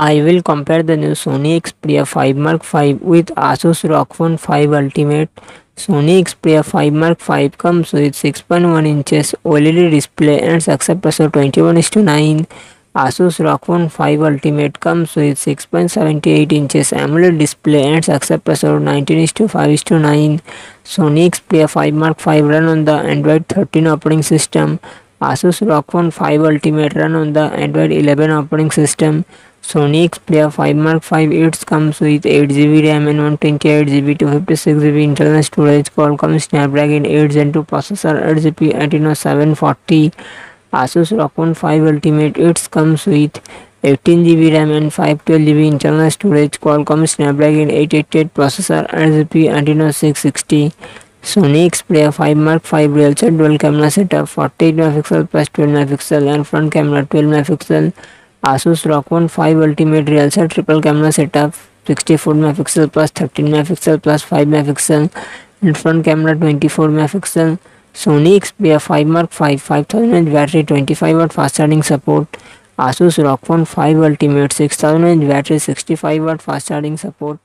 I will compare the new Sony Xperia 5 Mark 5 with Asus ROG Phone 5 Ultimate. Sony Xperia 5 Mark 5 comes with 6.1 inches OLED display and success ratio 21 to 9. Asus ROG Phone 5 Ultimate comes with 6.78 inches AMOLED display and success ratio 19 to 5 to 9. Sony Xperia 5 Mark 5 run on the Android 13 operating system. Asus ROG Phone 5 Ultimate run on the Android 11 operating system. Sony Xperia 5 Mark 5 it comes with 8GB RAM and 128GB to 256GB internal storage Qualcomm Snapdragon 8 Gen 2 processor 8GB Adreno 740 Asus ROG Phone 5 Ultimate it comes with 18GB RAM and 512GB internal storage Qualcomm Snapdragon 888 processor 8GB Adreno 660 Sony Xperia 5 Mark 5 real set dual camera setup 48 megapixel plus 12 megapixel and front camera 12 megapixel Asus ROG Phone 5 Ultimate Real Set triple camera setup 64 megapixel plus 13 megapixel plus 5 megapixel and front camera 24 megapixel. Sony Xperia 5 Mark 5 5000 mAh battery 25 watt fast charging support. Asus ROG Phone 5 Ultimate 6000 mAh battery 65 watt fast charging support